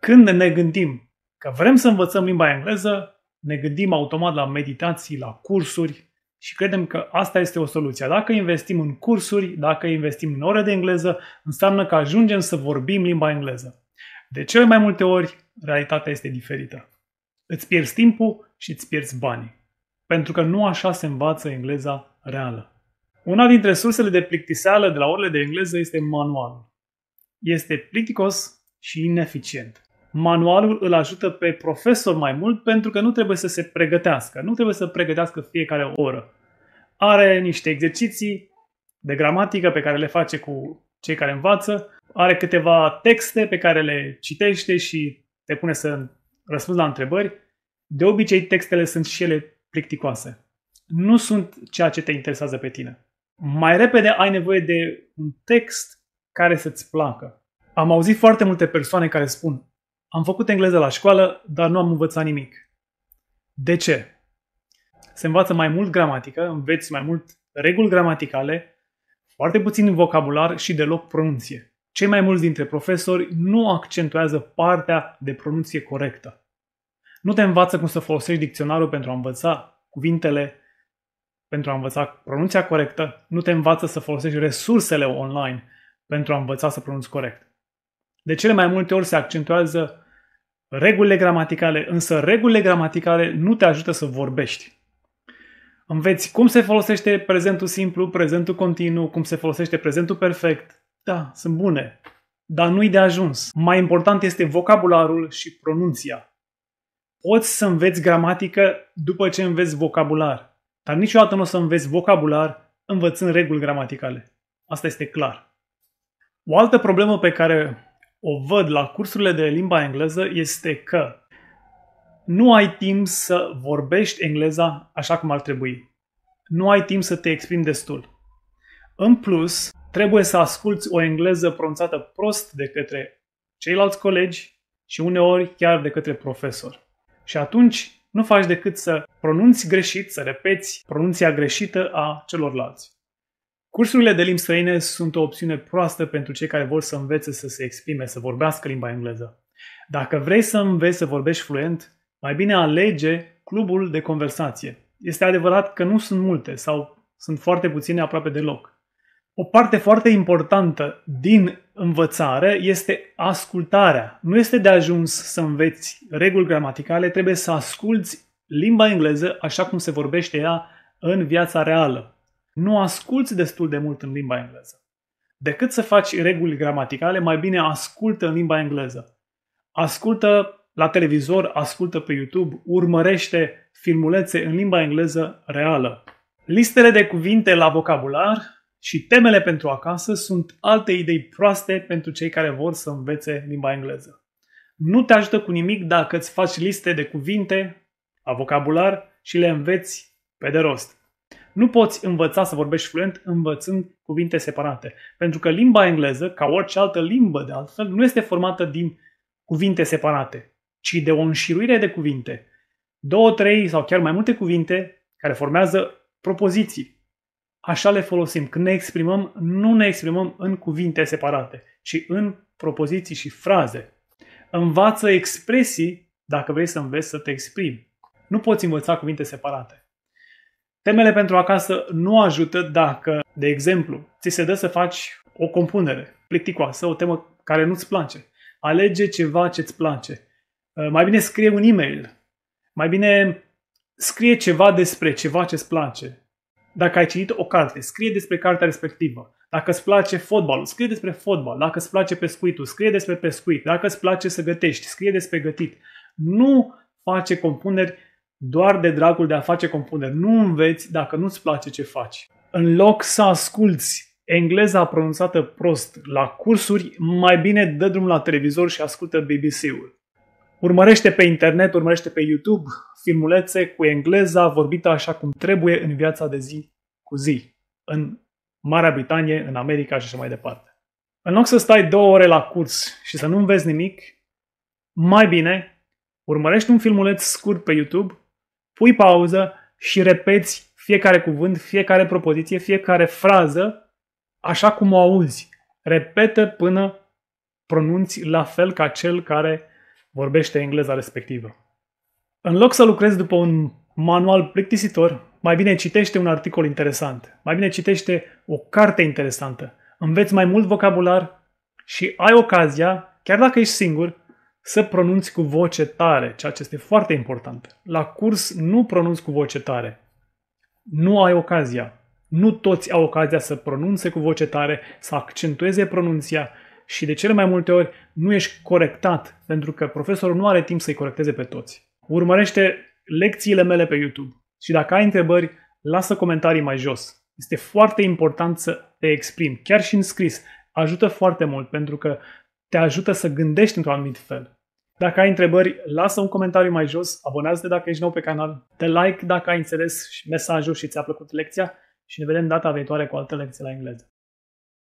Când ne gândim că vrem să învățăm limba engleză, ne gândim automat la meditații, la cursuri și credem că asta este o soluție. Dacă investim în cursuri, dacă investim în ore de engleză, înseamnă că ajungem să vorbim limba engleză. De cele mai multe ori, realitatea este diferită. Îți pierzi timpul și îți pierzi banii. Pentru că nu așa se învață engleza reală. Una dintre sursele de plictiseală de la orele de engleză este manualul. Este plicticos și ineficient. Manualul îl ajută pe profesor mai mult pentru că nu trebuie să se pregătească, nu trebuie să pregătească fiecare oră. Are niște exerciții de gramatică pe care le face cu cei care învață, are câteva texte pe care le citește și te pune să răspunzi la întrebări. De obicei, textele sunt și ele plicticoase. Nu sunt ceea ce te interesează pe tine. Mai repede ai nevoie de un text care să-ți placă. Am auzit foarte multe persoane care spun am făcut engleză la școală, dar nu am învățat nimic. De ce? Se învață mai mult gramatică, înveți mai mult reguli gramaticale, foarte puțin vocabular și deloc pronunție. Cei mai mulți dintre profesori nu accentuează partea de pronunție corectă. Nu te învață cum să folosești dicționarul pentru a învăța cuvintele, pentru a învăța pronunția corectă, nu te învață să folosești resursele online pentru a învăța să pronunți corect. De cele mai multe ori se accentuează regulile gramaticale, însă regulile gramaticale nu te ajută să vorbești. Înveți cum se folosește prezentul simplu, prezentul continuu, cum se folosește prezentul perfect. Da, sunt bune, dar nu-i de ajuns. Mai important este vocabularul și pronunția. Poți să înveți gramatică după ce înveți vocabular, dar niciodată nu o să înveți vocabular învățând reguli gramaticale. Asta este clar. O altă problemă pe care o văd la cursurile de limba engleză este că nu ai timp să vorbești engleza așa cum ar trebui. Nu ai timp să te exprimi destul. În plus, trebuie să asculți o engleză pronunțată prost de către ceilalți colegi și uneori chiar de către profesor. Și atunci nu faci decât să pronunți greșit, să repeți pronunția greșită a celorlalți. Cursurile de limbi străine sunt o opțiune proastă pentru cei care vor să învețe să se exprime, să vorbească limba engleză. Dacă vrei să înveți să vorbești fluent, mai bine alege clubul de conversație. Este adevărat că nu sunt multe sau sunt foarte puține aproape deloc. O parte foarte importantă din învățare este ascultarea. Nu este de ajuns să înveți reguli gramaticale, trebuie să asculți limba engleză așa cum se vorbește ea în viața reală nu asculți destul de mult în limba engleză. Decât să faci reguli gramaticale, mai bine ascultă în limba engleză. Ascultă la televizor, ascultă pe YouTube, urmărește filmulețe în limba engleză reală. Listele de cuvinte la vocabular și temele pentru acasă sunt alte idei proaste pentru cei care vor să învețe limba engleză. Nu te ajută cu nimic dacă îți faci liste de cuvinte la vocabular și le înveți pe de rost. Nu poți învăța să vorbești fluent învățând cuvinte separate. Pentru că limba engleză, ca orice altă limbă de altfel, nu este formată din cuvinte separate, ci de o înșiruire de cuvinte. Două, trei sau chiar mai multe cuvinte care formează propoziții. Așa le folosim. Când ne exprimăm, nu ne exprimăm în cuvinte separate, ci în propoziții și fraze. Învață expresii dacă vrei să înveți să te exprimi. Nu poți învăța cuvinte separate. Temele pentru acasă nu ajută dacă, de exemplu, ți se dă să faci o compunere plicticoasă, o temă care nu-ți place. Alege ceva ce-ți place. Uh, mai bine scrie un e-mail. Mai bine scrie ceva despre ceva ce-ți place. Dacă ai citit o carte, scrie despre cartea respectivă. Dacă îți place fotbalul, scrie despre fotbal. Dacă îți place pescuitul, scrie despre pescuit. Dacă îți place să gătești, scrie despre gătit. Nu face compuneri doar de dragul de a face compuneri. Nu înveți dacă nu-ți place ce faci. În loc să asculți engleza pronunțată prost la cursuri, mai bine dă drum la televizor și ascultă BBC-ul. Urmărește pe internet, urmărește pe YouTube filmulețe cu engleza vorbită așa cum trebuie în viața de zi cu zi, în Marea Britanie, în America și așa mai departe. În loc să stai două ore la curs și să nu înveți nimic, mai bine urmărești un filmuleț scurt pe YouTube pui pauză și repeți fiecare cuvânt, fiecare propoziție, fiecare frază, așa cum o auzi. Repetă până pronunți la fel ca cel care vorbește engleza respectivă. În loc să lucrezi după un manual plictisitor, mai bine citește un articol interesant, mai bine citește o carte interesantă, înveți mai mult vocabular și ai ocazia, chiar dacă ești singur, să pronunți cu voce tare, ceea ce este foarte important. La curs nu pronunți cu voce tare. Nu ai ocazia. Nu toți au ocazia să pronunțe cu voce tare, să accentueze pronunția și de cele mai multe ori nu ești corectat, pentru că profesorul nu are timp să-i corecteze pe toți. Urmărește lecțiile mele pe YouTube și dacă ai întrebări, lasă comentarii mai jos. Este foarte important să te exprimi, chiar și în scris. Ajută foarte mult pentru că te ajută să gândești într-un anumit fel. Dacă ai întrebări, lasă un comentariu mai jos, abonează-te dacă ești nou pe canal, te like dacă ai înțeles mesajul și ți-a plăcut lecția și ne vedem data viitoare cu alte lecții la engleză.